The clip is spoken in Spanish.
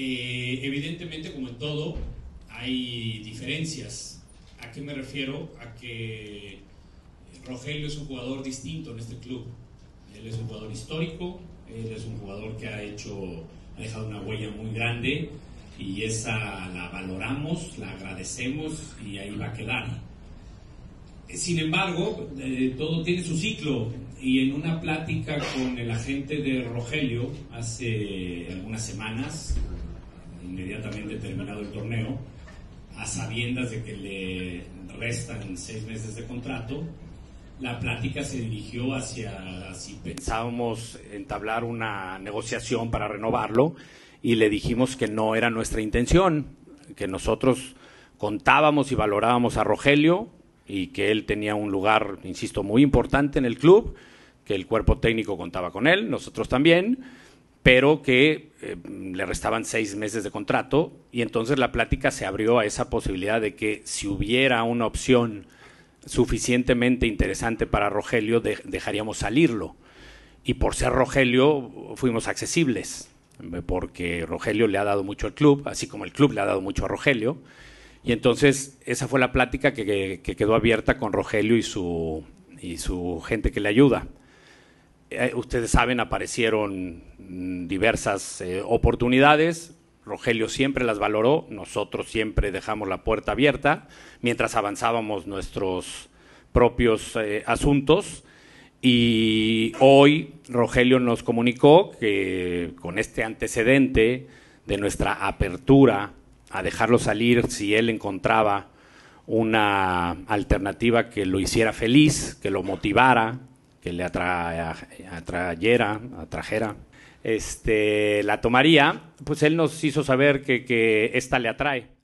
Eh, evidentemente, como en todo, hay diferencias. ¿A qué me refiero? A que Rogelio es un jugador distinto en este club. Él es un jugador histórico, él es un jugador que ha hecho, ha dejado una huella muy grande y esa la valoramos, la agradecemos y ahí va a quedar. Sin embargo, eh, todo tiene su ciclo y en una plática con el agente de Rogelio hace algunas semanas, inmediatamente terminado el torneo, a sabiendas de que le restan seis meses de contrato, la plática se dirigió hacia si pensábamos entablar una negociación para renovarlo y le dijimos que no era nuestra intención, que nosotros contábamos y valorábamos a Rogelio y que él tenía un lugar, insisto, muy importante en el club, que el cuerpo técnico contaba con él, nosotros también, pero que eh, le restaban seis meses de contrato y entonces la plática se abrió a esa posibilidad de que si hubiera una opción suficientemente interesante para Rogelio, dejaríamos salirlo. Y por ser Rogelio, fuimos accesibles, porque Rogelio le ha dado mucho al club, así como el club le ha dado mucho a Rogelio. Y entonces esa fue la plática que, quedó abierta con Rogelio y su, y su gente que le ayuda. Eh, ustedes saben, aparecieron diversas eh, oportunidades, Rogelio siempre las valoró, nosotros siempre dejamos la puerta abierta mientras avanzábamos nuestros propios eh, asuntos. Y hoy Rogelio nos comunicó que con este antecedente de nuestra apertura a dejarlo salir si él encontraba una alternativa que lo hiciera feliz, que lo motivara, que le atrayera, atrajera este, la tomaría, pues él nos hizo saber que, que esta le atrae.